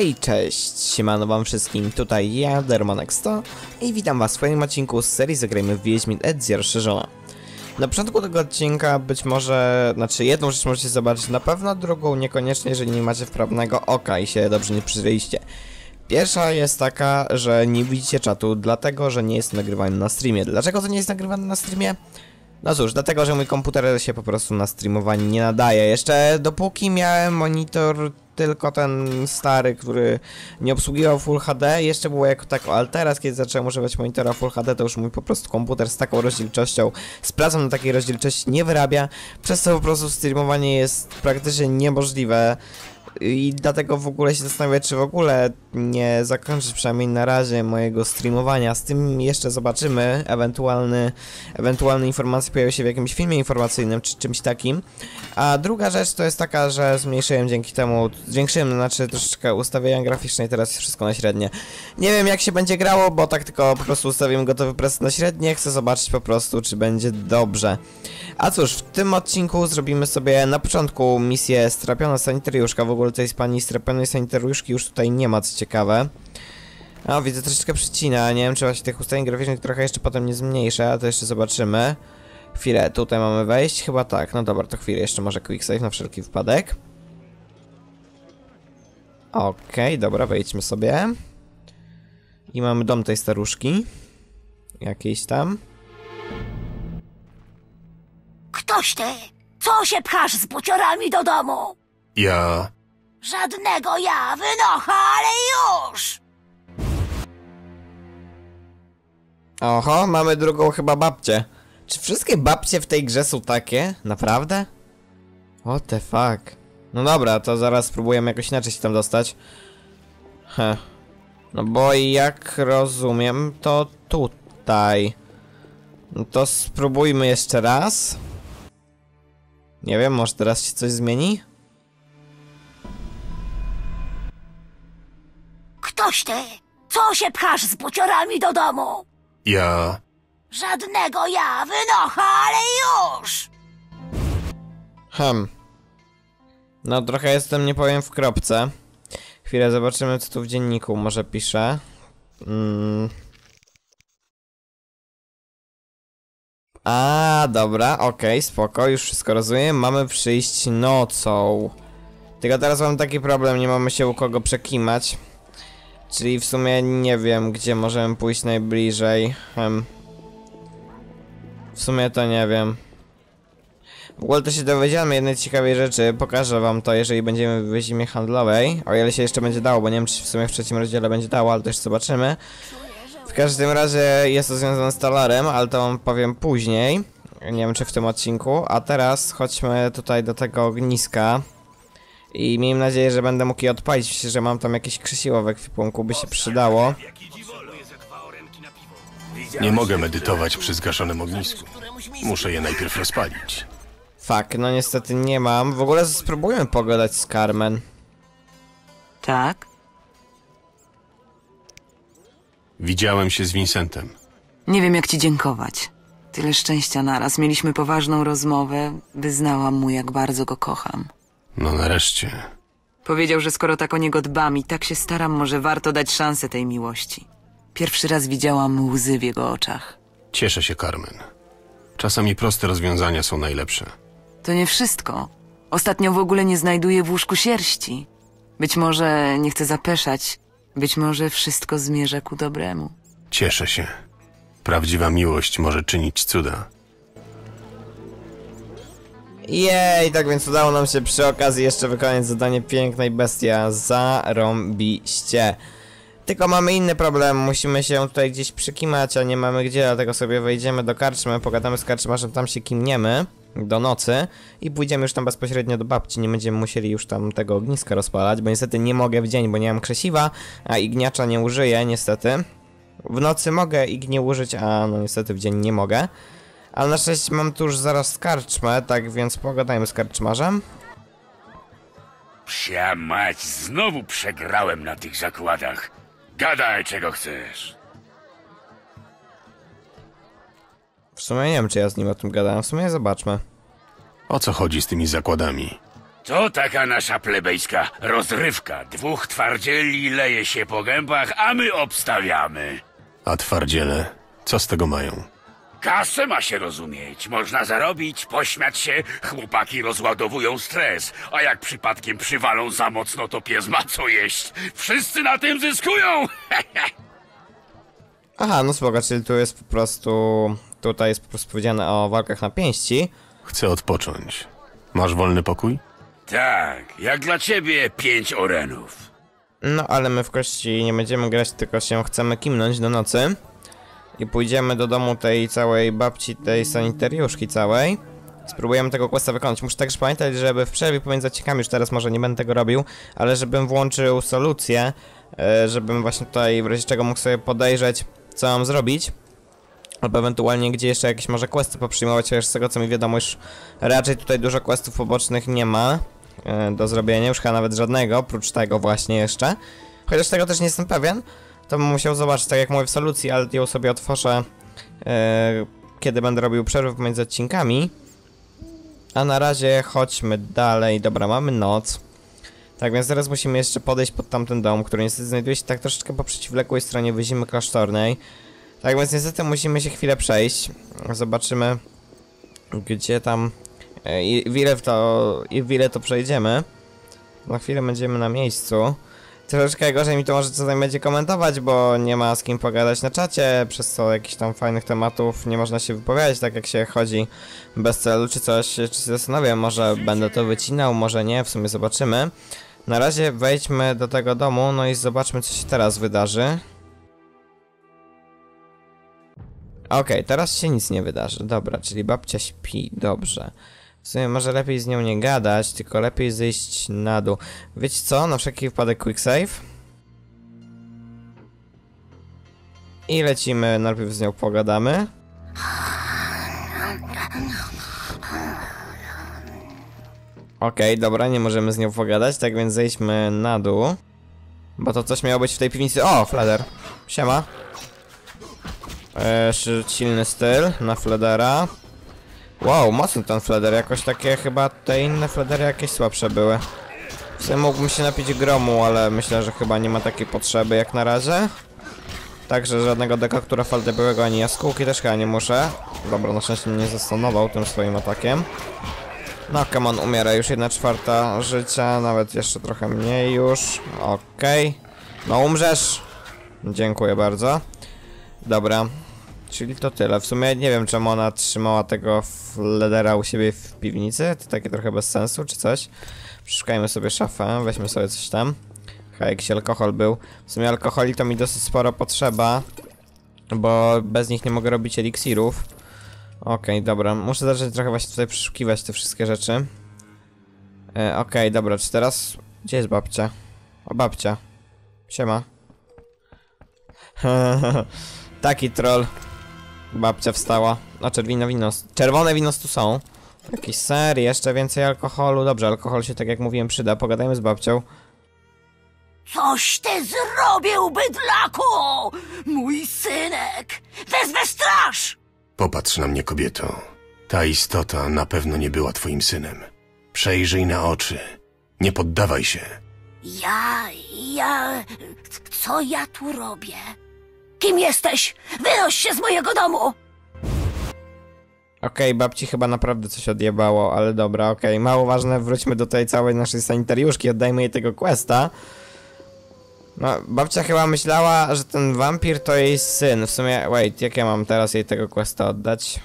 Hej, cześć, siemano wam wszystkim, tutaj ja, Dermonex100 i witam was w swoim odcinku z serii Zagrajmy w Wiedźmin Edycja Rozszerzona. Na początku tego odcinka być może, znaczy jedną rzecz możecie zobaczyć na pewno, drugą niekoniecznie, jeżeli nie macie wprawnego oka i się dobrze nie przyzwyczailiście. Pierwsza jest taka, że nie widzicie czatu, dlatego że nie jest nagrywany na streamie. Dlaczego to nie jest nagrywane na streamie? No cóż, dlatego, że mój komputer się po prostu na streamowanie nie nadaje. Jeszcze dopóki miałem monitor tylko ten stary, który nie obsługiwał Full HD, jeszcze było jako tako, ale teraz, kiedy zacząłem używać monitora Full HD, to już mój po prostu komputer z taką rozdzielczością, z pracą na takiej rozdzielczości nie wyrabia, przez co po prostu streamowanie jest praktycznie niemożliwe. I dlatego w ogóle się zastanawiam, czy w ogóle nie zakończyć przynajmniej na razie mojego streamowania. Z tym jeszcze zobaczymy. Ewentualny, ewentualne informacje pojawią się w jakimś filmie informacyjnym czy czymś takim. A druga rzecz to jest taka, że zmniejszyłem dzięki temu, zwiększyłem znaczy troszeczkę ustawienia graficzne i teraz wszystko na średnie. Nie wiem jak się będzie grało, bo tak tylko po prostu ustawiłem gotowy preset na średnie. Chcę zobaczyć po prostu, czy będzie dobrze. A cóż, w tym odcinku zrobimy sobie na początku misję strapiona sanitariuszka. W ogóle tej z pani strapionej sanitariuszki już tutaj nie ma, co ciekawe. A, widzę troszeczkę przycina, nie wiem czy właśnie tych ustawień graficznych trochę jeszcze potem nie zmniejszę, a to jeszcze zobaczymy. Chwilę, tutaj mamy wejść, chyba tak, no dobra, to chwilę, jeszcze może quick save na wszelki wypadek. Okej, okay, dobra, wejdźmy sobie. I mamy dom tej staruszki. Jakiejś tam. Ktoś ty! Co się pchasz z buciorami do domu? Ja. Żadnego ja, wynocha, ale już! Oho, mamy drugą chyba babcię. Czy wszystkie babcie w tej grze są takie? Naprawdę? What the fuck? No dobra, to zaraz spróbujemy jakoś inaczej się tam dostać. Heh. No bo jak rozumiem, to tutaj. No to spróbujmy jeszcze raz. Nie wiem, może teraz się coś zmieni? Ktoś ty! Co się pchasz z buciorami do domu? Ja. Żadnego ja, wynocha, ale już! Hm. No trochę jestem, nie powiem, w kropce. Chwilę, zobaczymy co tu w dzienniku może pisze. Mm. A, dobra, okej, spoko, już wszystko rozumiem. Mamy przyjść nocą. Tylko teraz mam taki problem, nie mamy się u kogo przekimać. Czyli w sumie nie wiem, gdzie możemy pójść najbliżej. Hmm. W sumie to nie wiem. W ogóle to się dowiedziałem jednej ciekawej rzeczy. Pokażę wam to, jeżeli będziemy w zimie handlowej. O ile się jeszcze będzie dało, bo nie wiem, czy w sumie w trzecim rozdziale będzie dało, ale jeszcze zobaczymy. W każdym razie jest to związane z talarem, ale to wam powiem później. Nie wiem, czy w tym odcinku. A teraz chodźmy tutaj do tego ogniska. I miejmy nadzieję, że będę mógł je odpalić. Myślę, że mam tam jakieś krzesiło w ekwipunku, by się przydało. Nie mogę medytować przy zgaszonym ognisku. Muszę je najpierw rozpalić. Fuck, no niestety nie mam. W ogóle spróbujmy pogadać z Carmen. Tak? Widziałem się z Vincentem. Nie wiem, jak ci dziękować. Tyle szczęścia naraz. Mieliśmy poważną rozmowę. Wyznałam mu, jak bardzo go kocham. No nareszcie. Powiedział, że skoro tak o niego dbam i tak się staram, może warto dać szansę tej miłości. Pierwszy raz widziałam łzy w jego oczach. Cieszę się, Carmen. Czasami proste rozwiązania są najlepsze. To nie wszystko. Ostatnio w ogóle nie znajduję w łóżku sierści. Być może, nie chcę zapeszać, być może wszystko zmierza ku dobremu. Cieszę się. Prawdziwa miłość może czynić cuda. Jej, tak więc udało nam się przy okazji jeszcze wykonać zadanie Pięknej Bestia zarąbiście. Tylko mamy inny problem, musimy się tutaj gdzieś przykimać, a nie mamy gdzie, dlatego sobie wejdziemy do karczmy, pogadamy z karczmarzem, tam się kimniemy do nocy i pójdziemy już tam bezpośrednio do babci, nie będziemy musieli już tam tego ogniska rozpalać, bo niestety nie mogę w dzień, bo nie mam krzesiwa, a igniacza nie użyję niestety. W nocy mogę ignie użyć, a no niestety w dzień nie mogę. Ale na szczęście mam tu już zaraz karczmę, tak więc pogadajmy z karczmarzem. Psia mać, znowu przegrałem na tych zakładach. Gadaj, czego chcesz. W sumie nie wiem, czy ja z nim o tym gadałem, w sumie zobaczmy. O co chodzi z tymi zakładami? To taka nasza plebejska rozrywka. Dwóch twardzieli leje się po gębach, a my obstawiamy. A twardziele, co z tego mają? Kasę ma się rozumieć, można zarobić, pośmiać się, chłopaki rozładowują stres, a jak przypadkiem przywalą za mocno, to pies ma co jeść. Wszyscy na tym zyskują! Aha, no spoko, czyli tu jest po prostu... Tutaj jest po prostu powiedziane o walkach na pięści. Chcę odpocząć. Masz wolny pokój? tak, jak dla ciebie pięć orenów. No, ale my w kości nie będziemy grać, tylko się chcemy kimnąć do nocy. I pójdziemy do domu tej całej babci, tej sanitariuszki całej. Spróbujemy tego questa wykonać. Muszę także pamiętać, żeby w przerwie pomiędzy odcinkami, już teraz może nie będę tego robił, ale żebym włączył solucję, e, żebym właśnie tutaj w razie czego mógł sobie podejrzeć, co mam zrobić. Albo ewentualnie gdzie jeszcze jakieś może questy poprzyjmować, chociaż z tego co mi wiadomo już raczej tutaj dużo questów pobocznych nie ma e, do zrobienia, już chyba nawet żadnego, oprócz tego właśnie jeszcze. Chociaż tego też nie jestem pewien, to bym musiał zobaczyć, tak jak mówię w solucji, ale ją sobie otworzę, e, kiedy będę robił przerwę pomiędzy odcinkami. A na razie chodźmy dalej. Dobra, mamy noc. Tak więc teraz musimy jeszcze podejść pod tamten dom, który niestety znajduje się tak troszeczkę po przeciwległej stronie wyzimy klasztornej. Tak więc niestety musimy się chwilę przejść. Zobaczymy, gdzie tam e, i w ile to, i w ile to przejdziemy. Na chwilę będziemy na miejscu. Troszeczkę gorzej mi to może czasami będzie komentować, bo nie ma z kim pogadać na czacie, przez co jakichś tam fajnych tematów nie można się wypowiadać, tak jak się chodzi bez celu czy coś, czy się zastanawiam, może będę to wycinał, może nie, w sumie zobaczymy. Na razie wejdźmy do tego domu, no i zobaczmy co się teraz wydarzy. Okej, teraz się nic nie wydarzy, dobra, czyli babcia śpi, dobrze. W sumie może lepiej z nią nie gadać, tylko lepiej zejść na dół. Wiecie co? Na wszelki wypadek quick save. I lecimy, najpierw z nią pogadamy. Okej, dobra, nie możemy z nią pogadać, tak więc zejdźmy na dół. Bo to coś miało być w tej piwnicy. O, Fleder. Siema. Eee, silny styl na Fledera. Wow, mocny ten fleder, jakoś takie chyba te inne fledery jakieś słabsze były. W sumie mógłbym się napić gromu, ale myślę, że chyba nie ma takiej potrzeby jak na razie. Także żadnego dekaktura faldy byłego ani jaskółki też chyba nie muszę. Dobra, na szczęście mnie nie zastanował tym swoim atakiem. No, Kamon umiera już jedna czwarta życia, nawet jeszcze trochę mniej już. Okej. No umrzesz. Dziękuję bardzo. Dobra, Czyli to tyle. W sumie nie wiem, czemu ona trzymała tego ledera u siebie w piwnicy. To takie trochę bez sensu, czy coś. Przeszukajmy sobie szafę, weźmy sobie coś tam. Chyba jakiś alkohol był. W sumie alkoholi to mi dosyć sporo potrzeba. Bo bez nich nie mogę robić eliksirów. Okej, okay, dobra. Muszę zacząć trochę właśnie tutaj przeszukiwać te wszystkie rzeczy. E, Okej, okay, dobra. Czy teraz... Gdzie jest babcia? O, babcia. Siema. Taki troll. Babcia wstała. A czerwone wino. Czerwone wino tu są. Jakiś ser, jeszcze więcej alkoholu. Dobrze, alkohol się tak jak mówiłem przyda. Pogadajmy z babcią. Coś ty zrobił, bydlaku! Mój synek! Wezmę straż! Popatrz na mnie, kobieto. Ta istota na pewno nie była twoim synem. Przejrzyj na oczy. Nie poddawaj się. Ja, ja... Co ja tu robię? Kim jesteś? Wynoś się z mojego domu! Okej, babci chyba naprawdę coś odjebało, ale dobra, okej. Mało ważne, wróćmy do tej całej naszej sanitariuszki, oddajmy jej tego questa. No, babcia chyba myślała, że ten wampir to jej syn. W sumie, wait, jak ja mam teraz jej tego questa oddać?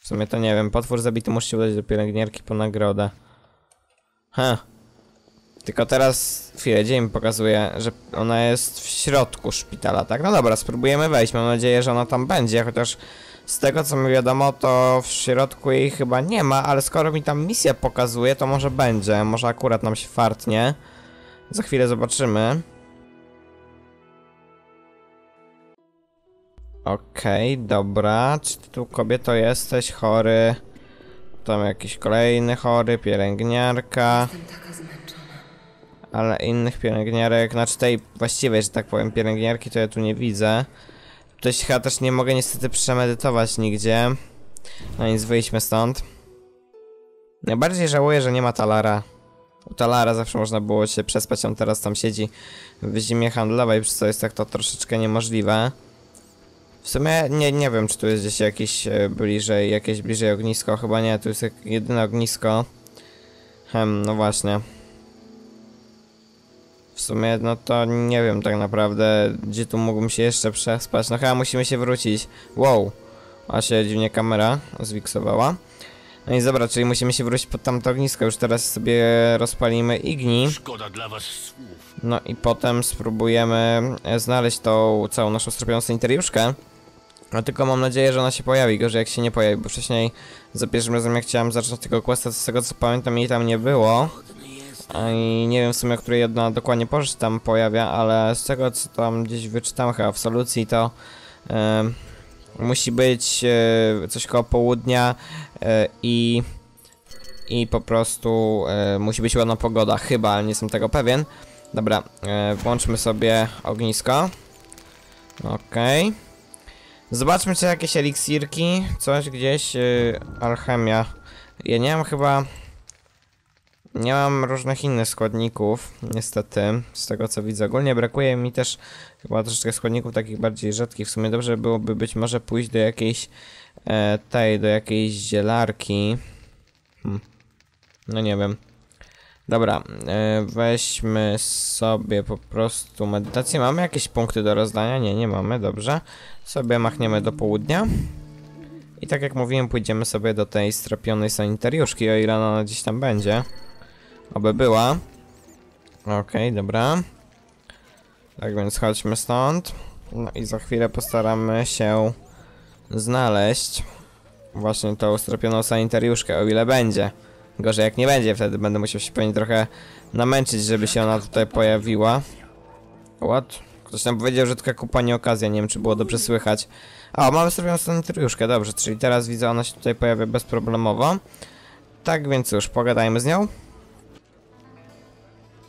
W sumie to nie wiem, potwór zabity musi udać do pielęgniarki po nagrodę. Huh. Tylko teraz, chwilę, gdzie mi pokazuje, że ona jest w środku szpitala, tak? No dobra, spróbujemy wejść, mam nadzieję, że ona tam będzie, chociaż z tego co mi wiadomo, to w środku jej chyba nie ma, ale skoro mi tam misja pokazuje, to może będzie, może akurat nam się fartnie. Za chwilę zobaczymy. Okej, okay, dobra, czy ty tu kobieto jesteś chory? Tam jakiś kolejny chory, pielęgniarka. Ale innych pielęgniarek, znaczy tej właściwej, że tak powiem, pielęgniarki to ja tu nie widzę. Tutaj chyba też nie mogę niestety przemedytować nigdzie. No nic, wyjdźmy stąd. Najbardziej żałuję, że nie ma Talara. U Talara zawsze można było się przespać, on teraz tam siedzi w zimie handlowej, przez co jest tak to troszeczkę niemożliwe. W sumie nie, nie wiem, czy tu jest gdzieś jakieś e, bliżej, jakieś bliżej ognisko, chyba nie, tu jest jedyne ognisko. Hem, no właśnie. W sumie, no to nie wiem tak naprawdę, gdzie tu mógłbym się jeszcze przespać. No chyba musimy się wrócić. Wow, a się dziwnie kamera zwiksowała. No i dobra, czyli musimy się wrócić pod tamto ognisko. Już teraz sobie rozpalimy igni. Szkoda dla was słów. No i potem spróbujemy e, znaleźć tą całą naszą stropioną sanitariuszkę. No tylko mam nadzieję, że ona się pojawi, gorzej jak się nie pojawi, bo wcześniej za pierwszym razem jak chciałem zacząć tego questa, z tego co pamiętam jej tam nie było. I nie wiem w sumie, której jedna dokładnie porze się tam pojawia, ale z tego co tam gdzieś wyczytałem chyba w solucji, to e, musi być e, coś koło południa e, i i po prostu e, musi być ładna pogoda, chyba, ale nie jestem tego pewien. Dobra, włączmy sobie ognisko. Okej. Zobaczmy, czy jakieś eliksirki, coś gdzieś, e, alchemia. Ja nie mam chyba... Nie mam różnych innych składników, niestety, z tego co widzę. Ogólnie brakuje mi też chyba troszeczkę składników takich bardziej rzadkich. W sumie dobrze byłoby być może pójść do jakiejś e, tej, do jakiejś zielarki. No nie wiem. Dobra, e, weźmy sobie po prostu medytację. Mamy jakieś punkty do rozdania? Nie, nie mamy, dobrze. Sobie machniemy do południa. I tak jak mówiłem, pójdziemy sobie do tej stropionej sanitariuszki, o ile ona gdzieś tam będzie. Oby była. Okej, dobra. Tak więc chodźmy stąd. No i za chwilę postaramy się znaleźć właśnie tą stropioną sanitariuszkę, o ile będzie. Gorzej jak nie będzie, wtedy będę musiał się pewnie trochę namęczyć, żeby się ona tutaj pojawiła. What? Ktoś tam powiedział, że taka kupa nie okazja, nie wiem czy było dobrze słychać. A, mamy stropioną sanitariuszkę, dobrze, czyli teraz widzę, ona się tutaj pojawia bezproblemowo. Tak więc już, pogadajmy z nią.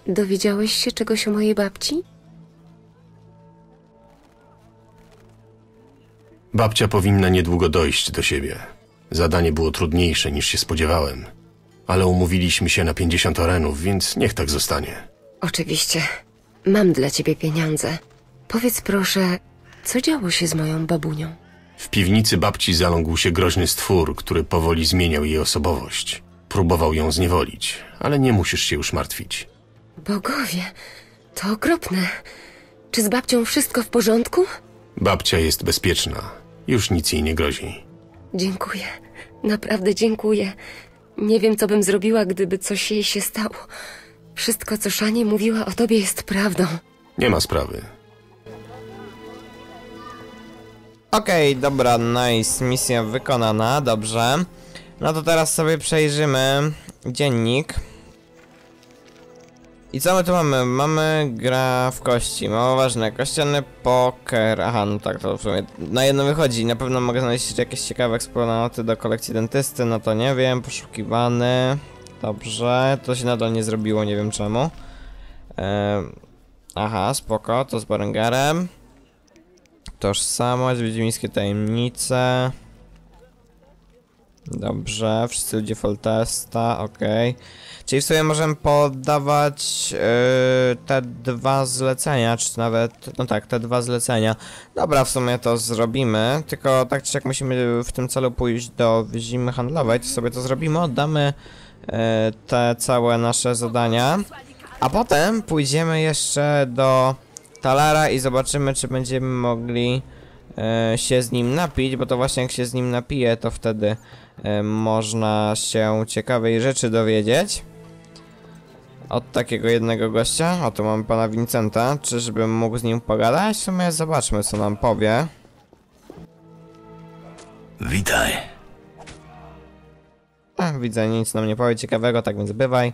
Dowiedziałeś się czegoś o mojej babci? Babcia powinna niedługo dojść do siebie. Zadanie było trudniejsze niż się spodziewałem. Ale umówiliśmy się na 50 orenów, więc niech tak zostanie. Oczywiście. Mam dla ciebie pieniądze. Powiedz proszę, co działo się z moją babunią? W piwnicy babci zaląkł się groźny stwór, który powoli zmieniał jej osobowość. Próbował ją zniewolić, ale nie musisz się już martwić. Bogowie, to okropne. Czy z babcią wszystko w porządku? Babcia jest bezpieczna. Już nic jej nie grozi. Dziękuję. Naprawdę dziękuję. Nie wiem, co bym zrobiła, gdyby coś jej się stało. Wszystko, co Szanie mówiła o tobie, jest prawdą. Nie ma sprawy. Okej, dobra, nice, misja wykonana, dobrze. No to teraz sobie przejrzymy dziennik. I co my tu mamy? Mamy gra w kości, mało ważne, kościany poker, aha, no tak, to w sumie na jedno wychodzi, na pewno mogę znaleźć jakieś ciekawe eksponaty do kolekcji dentysty, no to nie wiem, poszukiwany, dobrze, to się nadal nie zrobiło, nie wiem czemu. Aha, spoko, to z Berengerem. Tożsamość, wiedźmińskie tajemnice. Dobrze, wszyscy ludzie Foltesta, okej. Czyli w sumie możemy poddawać yy, te dwa zlecenia, czy nawet, no tak, te dwa zlecenia. Dobra, w sumie to zrobimy, tylko tak czy jak musimy w tym celu pójść do zimy handlowej, to sobie to zrobimy, oddamy yy, te całe nasze zadania. A potem pójdziemy jeszcze do Talara i zobaczymy, czy będziemy mogli e, się z nim napić, bo to właśnie jak się z nim napije, to wtedy można się ciekawej rzeczy dowiedzieć. Od takiego jednego gościa. O, tu mamy pana Vincenta. Czyżbym mógł z nim pogadać? W sumie zobaczmy, co nam powie. Witaj. A, widzę, nic nam nie powie ciekawego, tak więc bywaj.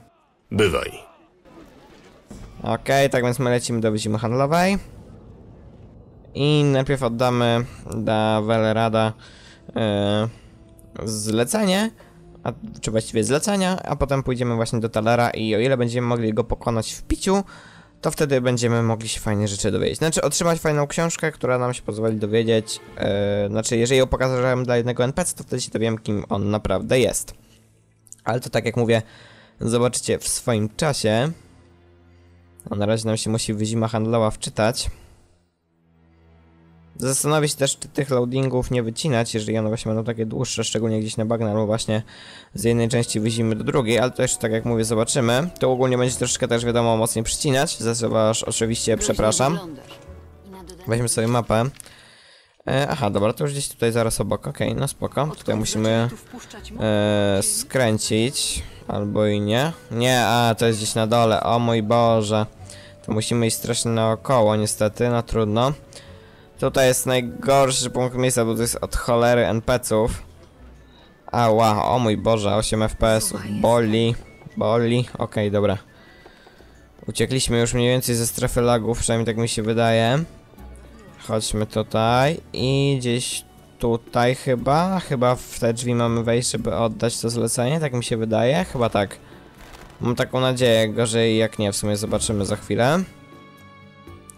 Bywaj. Okej, tak więc my lecimy do zimy handlowej. I najpierw oddamy dla Velerada e, zlecenie, a, czy właściwie zlecenia, a potem pójdziemy właśnie do Talera i o ile będziemy mogli go pokonać w piciu, to wtedy będziemy mogli się fajnie rzeczy dowiedzieć. Znaczy otrzymać fajną książkę, która nam się pozwoli dowiedzieć, e, znaczy jeżeli ją pokażemy dla jednego NPC, to wtedy się dowiem kim on naprawdę jest. Ale to tak jak mówię, zobaczycie w swoim czasie. A na razie nam się musi wyzima handlowa wczytać. Zastanowię się też, czy tych loadingów nie wycinać, jeżeli one właśnie będą takie dłuższe, szczególnie gdzieś na bagna, albo właśnie z jednej części wyzimy do drugiej, ale to jeszcze tak jak mówię, zobaczymy. To ogólnie będzie troszeczkę też wiadomo mocniej przycinać, za co was oczywiście przepraszam. Weźmy sobie mapę. E, aha, dobra, to już gdzieś tutaj zaraz obok, okej, no spoko. Tutaj musimy e, skręcić, albo i nie. Nie, a to jest gdzieś na dole, o mój Boże. To musimy iść strasznie naokoło, niestety, no trudno. Tutaj jest najgorszy punkt miejsca, bo to jest od cholery NPC-ów. Ała, o mój Boże, 8 FPS-ów, boli, boli, okej, dobra. Uciekliśmy już mniej więcej ze strefy lagów, przynajmniej tak mi się wydaje. Chodźmy tutaj i gdzieś tutaj chyba, chyba w te drzwi mamy wejść, żeby oddać to zlecenie, tak mi się wydaje, chyba tak. Mam taką nadzieję, gorzej jak nie, w sumie zobaczymy za chwilę.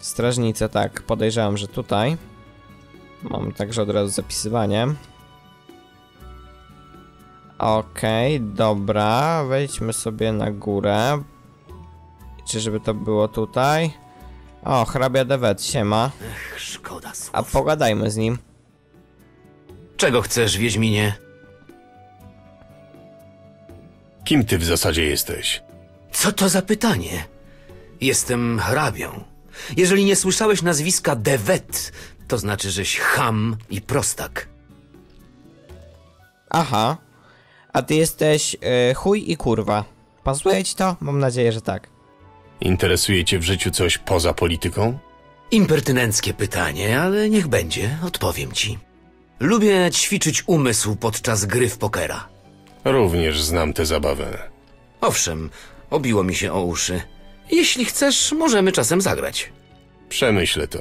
Strażnice, tak, podejrzewam, że tutaj. Mam także od razu zapisywanie. Okej, dobra, wejdźmy sobie na górę. Czy żeby to było tutaj? O, hrabia Dewet, siema. Szkoda słów. A pogadajmy z nim. Czego chcesz, Wiedźminie? Kim ty w zasadzie jesteś? Co to za pytanie? Jestem hrabią. Jeżeli nie słyszałeś nazwiska Devet, to znaczy, żeś ham i prostak. Aha. A ty jesteś y, chuj i kurwa. Pasuje ci to? Mam nadzieję, że tak. Interesuje cię w życiu coś poza polityką? Impertynenckie pytanie, ale niech będzie, odpowiem ci. Lubię ćwiczyć umysł podczas gry w pokera. Również znam tę zabawę. Owszem, obiło mi się o uszy. Jeśli chcesz, możemy czasem zagrać. Przemyślę to.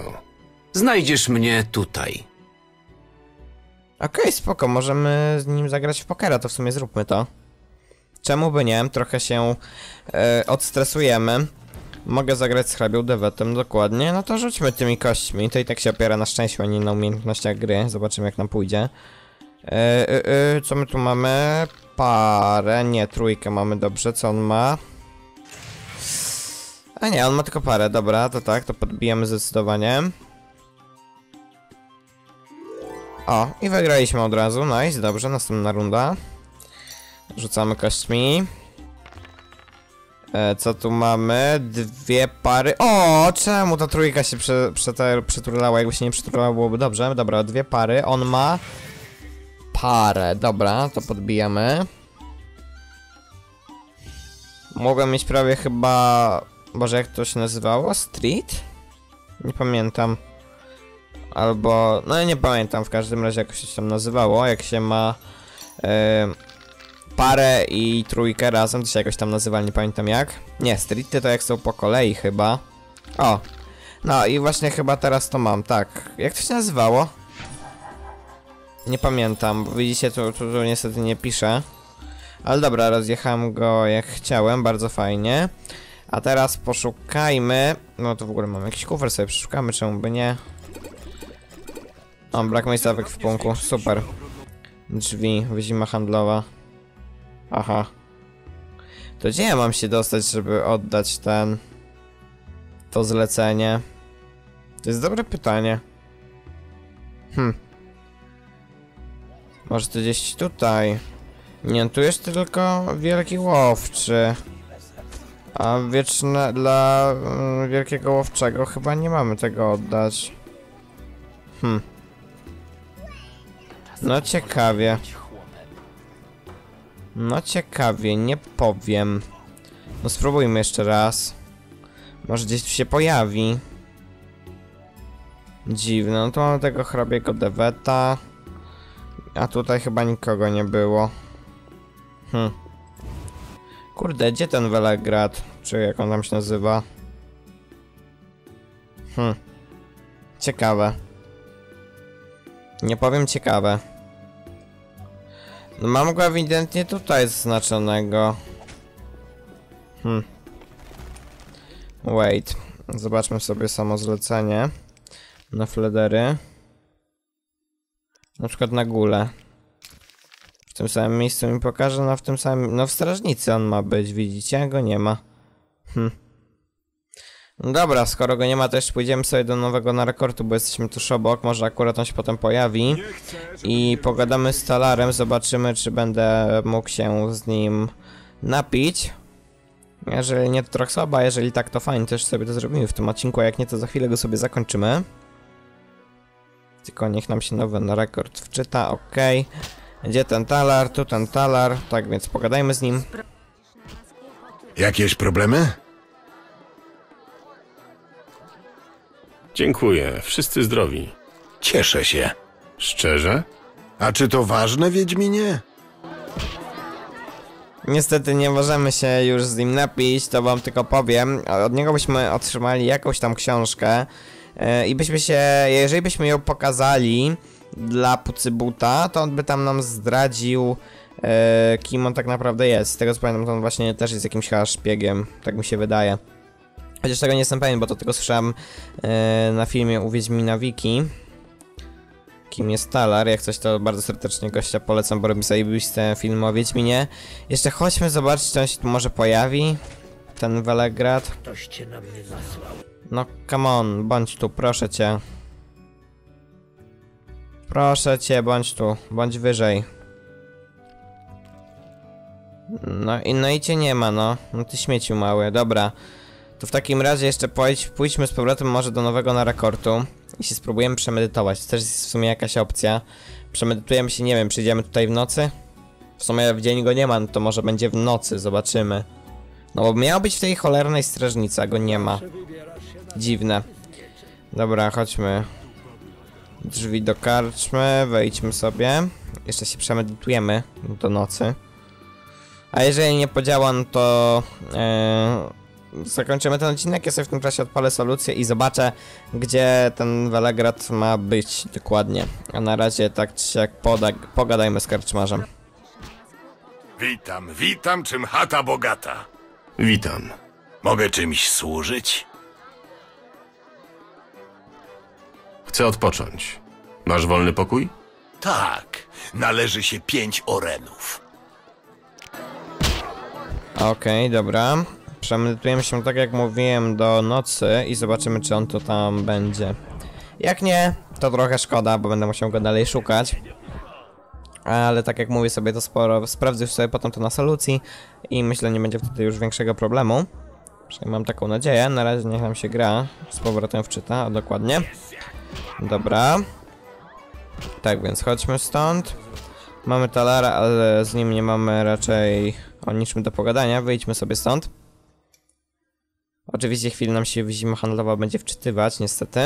Znajdziesz mnie tutaj. Okej, spoko, możemy z nim zagrać w pokera, to w sumie zróbmy to. Czemu by nie? Trochę się e, odstresujemy. Mogę zagrać z hrabią Dewetem, dokładnie. No to rzućmy tymi kośćmi. To i tak się opiera na szczęściu, a nie na umiejętnościach gry. Zobaczymy jak nam pójdzie. E, e, co my tu mamy? Parę, nie, trójkę mamy, dobrze. Co on ma? A nie, on ma tylko parę, dobra, to tak, to podbijamy zdecydowanie. O, i wygraliśmy od razu, nice, dobrze, następna runda. Rzucamy kośćmi. E, co tu mamy? Dwie pary. O, czemu ta trójka się prze, prze, przeturlała? Jakby się nie przeturlała, byłoby dobrze. Dobra, dwie pary. On ma parę. Dobra, to podbijamy. Mogłem mieć prawie chyba... Boże, jak to się nazywało? Street? Nie pamiętam. Albo... No nie pamiętam, w każdym razie jak się tam nazywało, jak się ma... E, parę i trójkę razem, to się jakoś tam nazywali, nie pamiętam jak. Nie, streety to jak są po kolei chyba. O, no i właśnie chyba teraz to mam, tak. Jak to się nazywało? Nie pamiętam, widzicie, tu, tu, tu niestety nie piszę. Ale dobra, rozjechałem go jak chciałem, bardzo fajnie. A teraz poszukajmy... No to w ogóle mam jakiś kufer sobie przeszukamy, czemu by nie? O, brak miejsca w ekwipunku, super. Drzwi, wyzima handlowa. Aha. To gdzie ja mam się dostać, żeby oddać ten... To zlecenie? To jest dobre pytanie. Hm. Może to gdzieś tutaj. Nie, tu jest tylko wielki łowczy. A wieczne dla mm, wielkiego łowczego chyba nie mamy tego oddać. Hm. No ciekawie. No ciekawie, nie powiem. No spróbujmy jeszcze raz. Może gdzieś tu się pojawi. Dziwne, no tu mamy tego hrabiego Deweta. A tutaj chyba nikogo nie było. Hm. Kurde, gdzie ten Welegrad? Czy jak on tam się nazywa? Hm. Ciekawe. Nie powiem ciekawe. No mam go ewidentnie tutaj zaznaczonego. Hmm. Wait. Zobaczmy sobie samo zlecenie. Na fledery. Na przykład na górę. W tym samym miejscu mi pokaże, no w tym samym... No w strażnicy on ma być, widzicie? Go nie ma. Hm. No dobra, skoro go nie ma, to jeszcze pójdziemy sobie do nowego narekordu, bo jesteśmy tuż obok, może akurat on się potem pojawi. I pogadamy z Talarem, zobaczymy, czy będę mógł się z nim napić. Jeżeli nie, to trochę słabo, a jeżeli tak, to fajnie, też sobie to zrobimy w tym odcinku, a jak nie, to za chwilę go sobie zakończymy. Tylko niech nam się nowy na rekord wczyta, ok. Gdzie ten talar? Tu ten talar. Tak więc pogadajmy z nim. Jakieś problemy? Dziękuję, wszyscy zdrowi. Cieszę się. Szczerze? A czy to ważne, Wiedźminie? Niestety nie możemy się już z nim napić, to wam tylko powiem. Od niego byśmy otrzymali jakąś tam książkę e, i byśmy się, jeżeli byśmy ją pokazali dla Pucybuta, to on by tam nam zdradził e, kim on tak naprawdę jest. Z tego co pamiętam, to on właśnie też jest jakimś chyba szpiegiem, tak mi się wydaje. Chociaż tego nie jestem pewien, bo to tylko słyszałem e, na filmie u Wiedźmina Wiki. Kim jest Talar, jak coś to bardzo serdecznie gościa polecam, bo robi zajebiste filmy o Wiedźminie. Jeszcze chodźmy zobaczyć, czy on się tu może pojawi. Ten Welegrad. Ktoś cię na mnie zasłał. No come on, bądź tu, proszę cię. Proszę cię, bądź tu, bądź wyżej. No i no i cię nie ma, no. No ty śmieciu mały, dobra. To w takim razie jeszcze pójdź, pójdźmy z powrotem może do nowego na rekordu i się spróbujemy przemedytować. To też jest w sumie jakaś opcja. Przemedytujemy się, nie wiem, przyjdziemy tutaj w nocy? W sumie w dzień go nie ma, no to może będzie w nocy, zobaczymy. No bo miał być w tej cholernej strażnicy, a go nie ma. Dziwne. Dobra, chodźmy. Drzwi do karczmy, wejdźmy sobie. Jeszcze się przemedytujemy do nocy. A jeżeli nie podziała, no to e, zakończymy ten odcinek. Ja sobie w tym czasie odpalę solucję i zobaczę, gdzie ten Welegrad ma być dokładnie. A na razie tak czy siak pogadajmy z karczmarzem. Witam, witam, czym chata bogata. Witam. Mogę czymś służyć? Chcę odpocząć. Masz wolny pokój? Tak, należy się pięć orenów. Okej, dobra. Przemedytujemy się tak jak mówiłem do nocy i zobaczymy czy on to tam będzie. Jak nie, to trochę szkoda, bo będę musiał go dalej szukać. Ale tak jak mówię sobie to sporo, sprawdzę sobie potem to na solucji i myślę nie będzie wtedy już większego problemu. Przynajmniej mam taką nadzieję, na razie niech nam się gra z powrotem wczyta, a dokładnie. Dobra. Tak więc chodźmy stąd. Mamy Talara, ale z nim nie mamy raczej o niczym do pogadania. Wyjdźmy sobie stąd. Oczywiście chwilę nam się zima handlowa będzie wczytywać, niestety.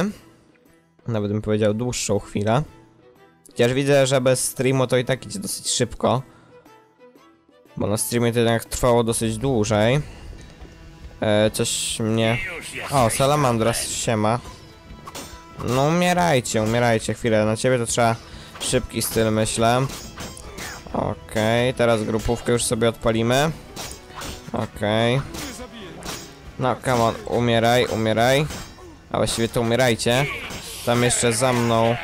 Nawet bym powiedział dłuższą chwilę. Chociaż widzę, że bez streamu to i tak idzie dosyć szybko. Bo na streamie to jednak trwało dosyć dłużej. E, coś mnie... O, Salamandras, siema. No umierajcie, umierajcie chwilę. Na ciebie to trzeba szybki styl, myślę. Okej, teraz grupówkę już sobie odpalimy. Okej. No, come on, umieraj, umieraj. A właściwie to umierajcie. Tam jeszcze za mną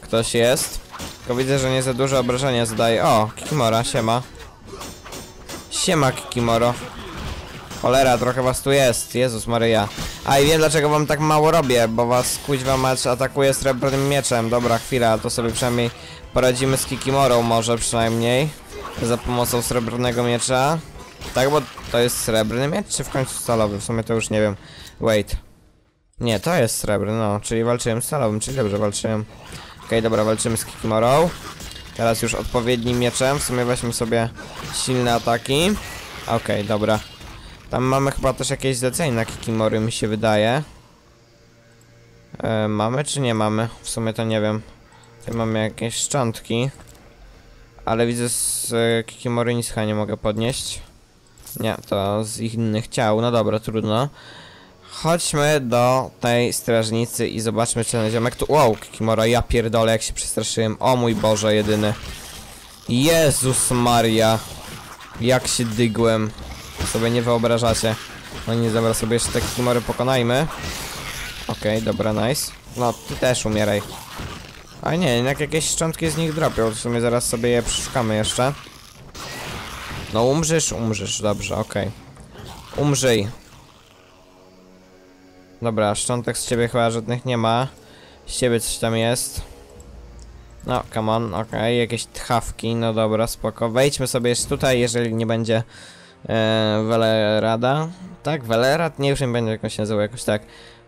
ktoś jest. Tylko widzę, że nie za dużo obrażenia zadaje. O, Kikimora, siema. Siema, Kikimoro. Cholera, trochę was tu jest. Jezus Maryja. A i wiem dlaczego wam tak mało robię, bo was kuźwa mać atakuje srebrnym mieczem. Dobra, chwila, to sobie przynajmniej poradzimy z Kikimorą może przynajmniej. Za pomocą srebrnego miecza. Tak, bo to jest srebrny miecz, czy w końcu stalowy? W sumie to już nie wiem. Wait. Nie, to jest srebrny, no, czyli walczyłem z stalowym, czyli dobrze walczyłem. Okej, dobra, walczymy z Kikimorą. Teraz już odpowiednim mieczem, w sumie weźmy sobie silne ataki. Okej, dobra. Tam mamy chyba też jakieś zlecenie na Kikimory, mi się wydaje. E, mamy czy nie mamy? W sumie to nie wiem. Tutaj mamy jakieś szczątki. Ale widzę z e, Kikimory nic nie mogę podnieść. Nie, to z ich innych ciał. No dobra, trudno. Chodźmy do tej strażnicy i zobaczmy, czy ten ziomek tu... Wow, Kikimora, ja pierdolę, jak się przestraszyłem. O mój Boże, jedyny. Jezus Maria. Jak się dygłem. Sobie nie wyobrażacie. No nie, dobra, sobie jeszcze te Kikimory pokonajmy. Okej, dobra, nice. No, ty też umieraj. A nie, jednak jakieś szczątki z nich dropią, w sumie zaraz sobie je przeszukamy jeszcze. No umrzesz, umrzesz, dobrze, okej. Umrzyj. Dobra, szczątek z ciebie chyba żadnych nie ma. Z ciebie coś tam jest. No, come on, okej, jakieś tchawki, no dobra, spoko. Wejdźmy sobie jeszcze tutaj, jeżeli nie będzie e, Velerada. Tak, Velerad? Nie, już nie będzie jakoś nazywał, jakoś tak.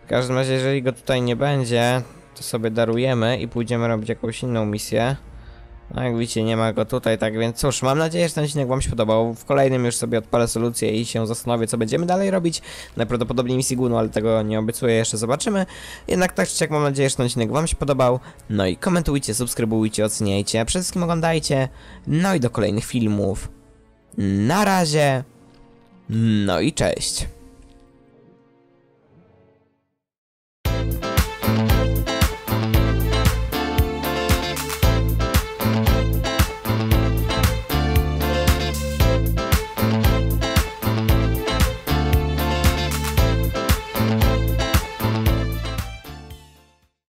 W każdym razie, jeżeli go tutaj nie będzie, to sobie darujemy i pójdziemy robić jakąś inną misję. No jak widzicie, nie ma go tutaj, tak więc cóż, mam nadzieję, że ten odcinek wam się podobał. W kolejnym już sobie odpalę solucję i się zastanowię, co będziemy dalej robić. Najprawdopodobniej misji główną, ale tego nie obiecuję, jeszcze zobaczymy. Jednak tak czy jak mam nadzieję, że ten odcinek wam się podobał. No i komentujcie, subskrybujcie, oceniajcie, przede wszystkim oglądajcie. No i do kolejnych filmów. Na razie. No i cześć.